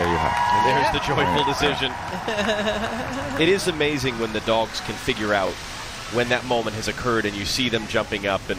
There you have. And there's the joyful decision. it is amazing when the dogs can figure out when that moment has occurred and you see them jumping up and